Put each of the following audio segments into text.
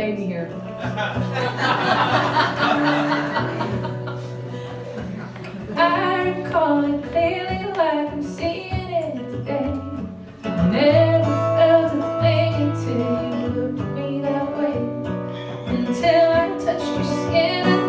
baby here. I recall it daily like I'm seeing it today. Never felt a thing until you looked at me that way. Until I touched your skin.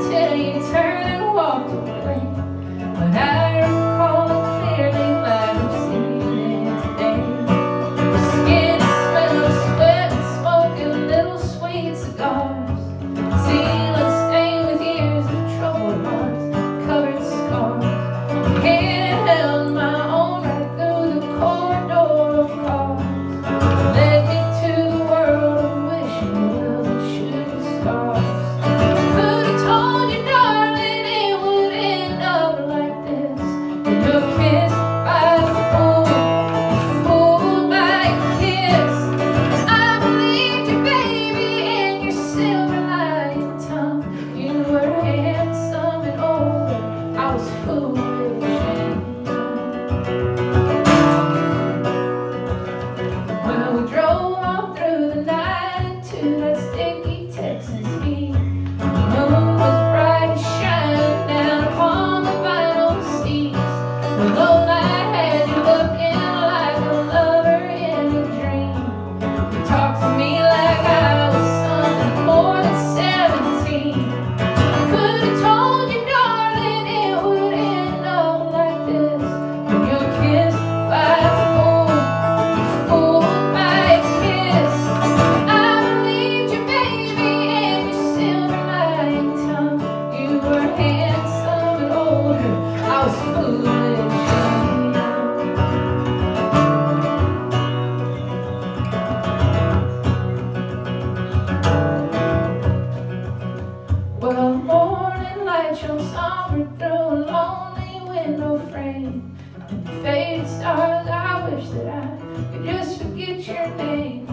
morning light shone somber through a lonely window frame. And faded stars, I wish that I could just forget your name.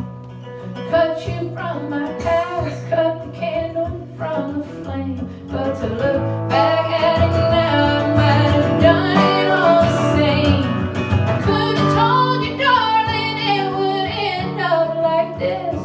Cut you from my past, cut the candle from the flame. But to look back at it now, I might have done it all the same. I could have told you, darling, it would end up like this.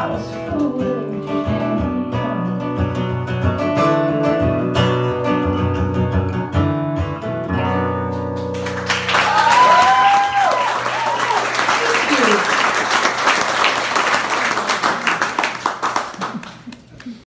I was fooling.